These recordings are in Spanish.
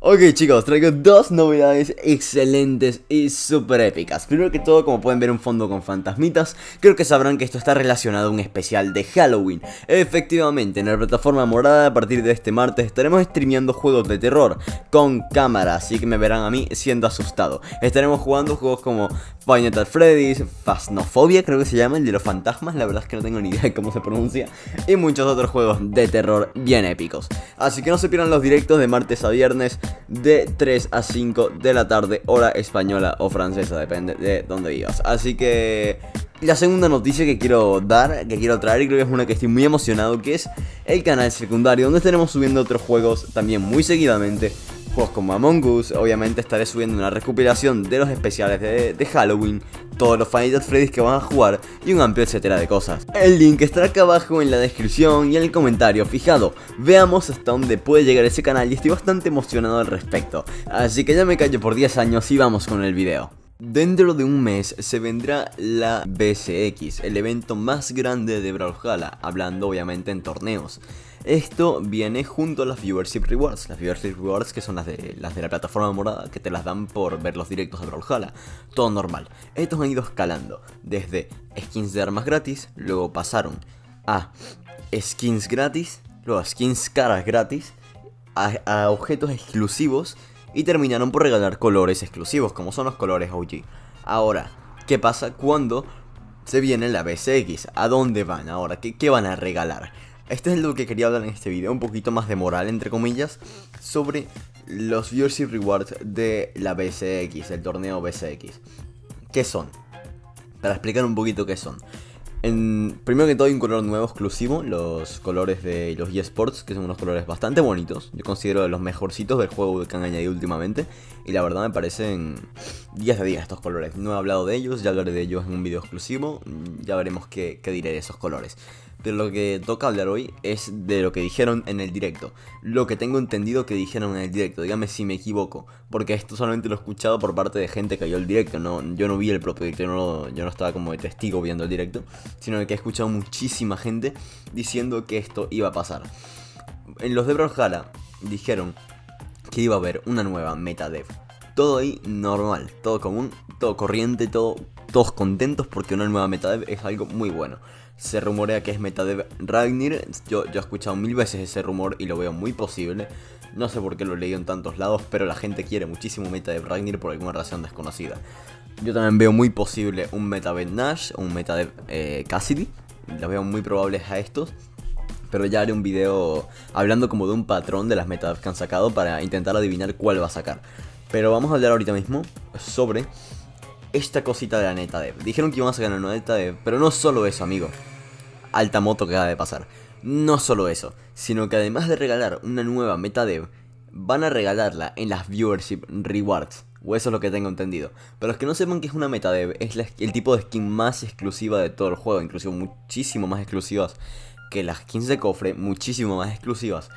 Ok chicos, traigo dos novedades excelentes y súper épicas. Primero que todo, como pueden ver un fondo con fantasmitas. Creo que sabrán que esto está relacionado a un especial de Halloween. Efectivamente, en la plataforma morada a partir de este martes estaremos streameando juegos de terror Con cámara, así que me verán a mí siendo asustado. Estaremos jugando juegos como at Freddy's, Phasmophobia creo que se llama, el de los fantasmas La verdad es que no tengo ni idea de cómo se pronuncia Y muchos otros juegos de terror bien épicos. Así que no se pierdan los directos de martes a viernes de 3 a 5 de la tarde, hora española o francesa, depende de dónde vivas. Así que la segunda noticia que quiero dar, que quiero traer, y creo que es una que estoy muy emocionado, que es el canal secundario, donde estaremos subiendo otros juegos también muy seguidamente juegos como Among Us, obviamente estaré subiendo una recopilación de los especiales de, Halloween, todos los Final Freddy's que van a jugar y un amplio etcétera de cosas. El link estará acá abajo en la descripción y en el comentario fijado. Veamos hasta dónde puede llegar ese canal y estoy bastante emocionado al respecto. Así que ya me callo por 10 años y vamos con el video. Dentro de un mes se vendrá la BCX, el evento más grande de Brawlhalla, hablando obviamente en torneos. Esto viene junto a las Viewership Rewards, las Viewership Rewards que son las de, las de la plataforma morada que te las dan por ver los directos de Brawlhalla. Todo normal. Estos han ido escalando desde skins de armas gratis, luego pasaron a skins gratis, luego a skins caras gratis, a objetos exclusivos y terminaron por regalar colores exclusivos, como son los colores OG. Ahora, ¿qué pasa cuando se viene la BCX? ¿A dónde van ahora? ¿Qué, van a regalar? Esto es lo que quería hablar en este video, un poquito más de moral, entre comillas, sobre los viewership rewards de la BCX, el torneo BCX. ¿Qué son? Para explicar un poquito qué son. En, primero que todo hay un color nuevo exclusivo, los colores de los eSports, que son unos colores bastante bonitos. Yo considero de los mejorcitos del juego que han añadido últimamente. Y la verdad me parecen 10 de 10 estos colores. No he hablado de ellos, ya hablaré de ellos en un video exclusivo. Ya veremos qué, qué diré de esos colores. Pero lo que toca hablar hoy es de lo que dijeron en el directo. Lo que tengo entendido que dijeron en el directo. Dígame si me equivoco. Porque esto solamente lo he escuchado por parte de gente que vio el directo. No, yo no vi el propio directo. Yo no, yo no estaba como de testigo viendo el directo. Sino que he escuchado muchísima gente diciendo que esto iba a pasar. En los de Brawlhalla dijeron que iba a haber una nueva meta dev. Todo ahí normal, todo común, todo corriente, todo, todos contentos porque una nueva meta dev es algo muy bueno. Se rumorea que es meta de Ragnir. Yo, yo he escuchado mil veces ese rumor y lo veo muy posible. No sé por qué lo he leído en tantos lados, pero la gente quiere muchísimo meta de Ragnir por alguna razón desconocida. Yo también veo muy posible un meta de Nash un meta de eh, Cassidy. Los veo muy probables a estos. Pero ya haré un video hablando como de un patrón de las metas que han sacado para intentar adivinar cuál va a sacar. Pero vamos a hablar ahorita mismo sobre esta cosita de la neta dev. Dijeron que iban a sacar una neta dev, pero no solo eso, amigo. Alta moto que acaba de pasar. No solo eso, sino que además de regalar una nueva meta dev, van a regalarla en las viewership rewards. O eso es lo que tengo entendido. Pero los que no sepan que es una meta dev, es el tipo de skin más exclusiva de todo el juego. Incluso muchísimo más exclusivas que las skins de cofre, muchísimo más exclusivas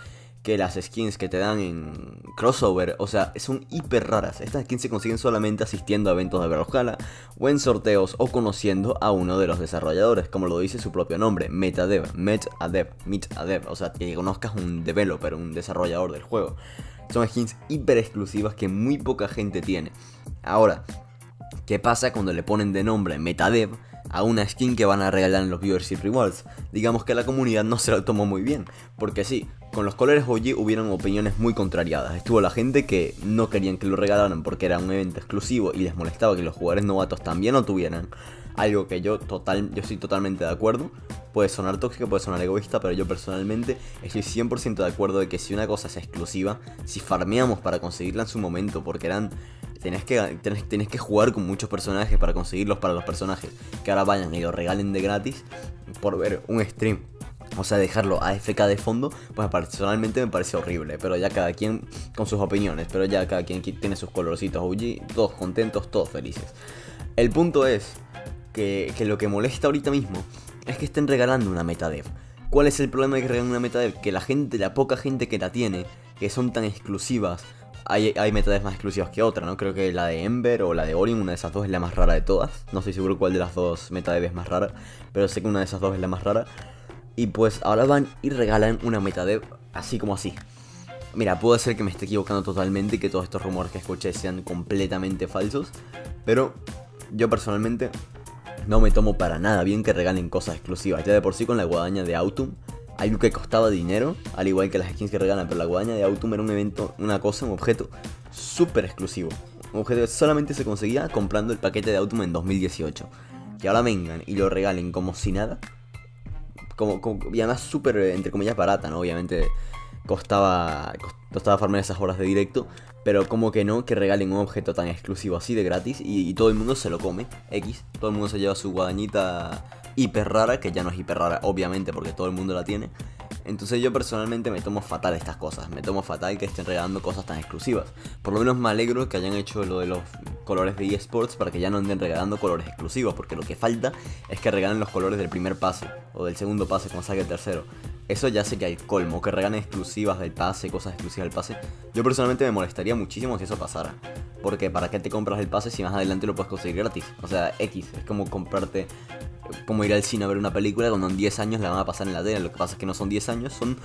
que las skins que te dan en crossover, o sea, son hiper raras. Estas skins se consiguen solamente asistiendo a eventos de Brawlhalla o en sorteos o conociendo a uno de los desarrolladores, como lo dice su propio nombre, MetaDev, MetAdev, MetAdev, o sea, que conozcas un developer, un desarrollador del juego. Son skins hiper exclusivas que muy poca gente tiene. Ahora, ¿qué pasa cuando le ponen de nombre MetaDev? a una skin que van a regalar en los viewership rewards. Digamos que la comunidad no se lo tomó muy bien, porque sí, con los colores OG hubieron opiniones muy contrariadas. Estuvo la gente que no querían que lo regalaran porque era un evento exclusivo y les molestaba que los jugadores novatos también lo tuvieran. Algo que yo total, yo estoy totalmente de acuerdo. Puede sonar tóxico, puede sonar egoísta, pero yo personalmente estoy 100% de acuerdo de que si una cosa es exclusiva, si farmeamos para conseguirla en su momento, porque eran tenés que, tenés, que jugar con muchos personajes para conseguirlos para los personajes. Que ahora vayan y lo regalen de gratis por ver un stream. O sea, dejarlo a FK de fondo, pues personalmente me parece horrible. Pero ya cada quien con sus opiniones. Pero ya cada quien tiene sus colorcitos OG. Todos contentos, todos felices. El punto es que, lo que molesta ahorita mismo es que estén regalando una meta dev. ¿Cuál es el problema de que regalen una meta dev? Que la gente, la poca gente que la tiene, que son tan exclusivas, hay, hay metades más exclusivas que otra, ¿no? Creo que la de Ember o la de Orion, una de esas dos es la más rara de todas. No estoy seguro cuál de las dos metades es más rara, pero sé que una de esas dos es la más rara. Y pues ahora van y regalan una metadev así como así. Mira, puede ser que me esté equivocando totalmente y que todos estos rumores que escuché sean completamente falsos. Pero yo personalmente no me tomo para nada bien que regalen cosas exclusivas. Ya de por sí con la guadaña de Autumn, algo que costaba dinero, al igual que las skins que regalan, pero la guadaña de Autumn era un evento, una cosa, un objeto súper exclusivo. Un objeto que solamente se conseguía comprando el paquete de Autumn en 2018. Que ahora vengan y lo regalen como si nada. Como, como y además súper, entre comillas, barata, ¿no? Obviamente costaba, costaba farmar esas horas de directo, pero como que no, que regalen un objeto tan exclusivo así de gratis y, todo el mundo se lo come, X, todo el mundo se lleva su guadañita hiper rara, que ya no es hiper rara, obviamente, porque todo el mundo la tiene. Entonces yo personalmente me tomo fatal estas cosas, me tomo fatal que estén regalando cosas tan exclusivas. Por lo menos me alegro que hayan hecho lo de los colores de eSports para que ya no anden regalando colores exclusivos, porque lo que falta es que regalen los colores del primer pase o del segundo pase cuando saque el tercero. Eso ya sé que hay colmo, que regalen exclusivas del pase, cosas exclusivas del pase. Yo personalmente me molestaría muchísimo si eso pasara. Porque ¿para qué te compras el pase si más adelante lo puedes conseguir gratis? O sea, X, es como comprarte, como ir al cine a ver una película cuando en 10 años la van a pasar en la tele. Lo que pasa es que no son 10 años, son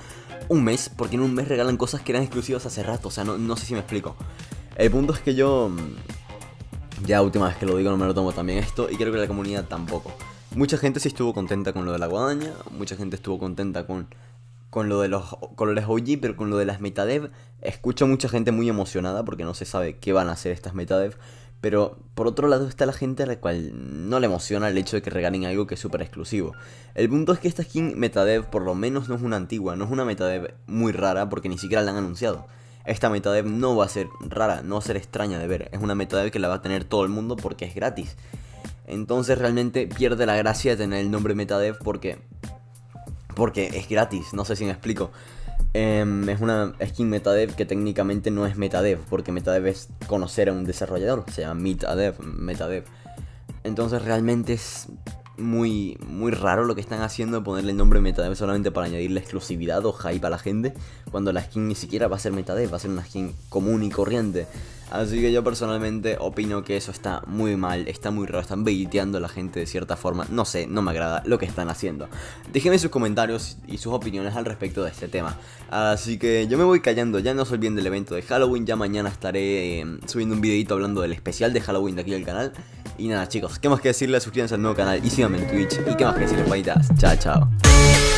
un mes, porque en un mes regalan cosas que eran exclusivas hace rato. O sea, no, no sé si me explico. El punto es que yo, mm, ya última vez que lo digo, no me lo tomo también esto, y creo que la comunidad tampoco. Mucha gente sí estuvo contenta con lo de la guadaña, mucha gente estuvo contenta con, con lo de los colores OG, pero con lo de las metadev, escucho mucha gente muy emocionada porque no se sabe qué van a hacer estas metadev. Pero por otro lado está la gente a la cual no le emociona el hecho de que regalen algo que es súper exclusivo. El punto es que esta skin metadev por lo menos no es una antigua, no es una metadev muy rara porque ni siquiera la han anunciado. Esta metadev no va a ser rara, no va a ser extraña de ver. Es una metadev que la va a tener todo el mundo porque es gratis. Entonces realmente pierde la gracia de tener el nombre Metadev porque, porque es gratis, no sé si me explico. Em, es una skin Metadev que técnicamente no es Metadev, porque Metadev es conocer a un desarrollador, se llama Metadev, Metadev. Entonces realmente es muy, muy raro lo que están haciendo de ponerle el nombre Metadev solamente para añadirle exclusividad o hype a la gente, cuando la skin ni siquiera va a ser Metadev, va a ser una skin común y corriente. Así que yo personalmente opino que eso está muy mal, está muy raro, están baiteando a la gente de cierta forma, no sé, no me agrada lo que están haciendo. Déjenme sus comentarios y sus opiniones al respecto de este tema. Así que yo me voy callando, ya no soy bien del evento de Halloween, ya mañana estaré em, subiendo un videito hablando del especial de Halloween de aquí del canal. Y nada chicos, ¿qué más que decirles? Suscríbanse al nuevo canal y síganme en Twitch. Y qué más que decirles, paitas. Chao, chao.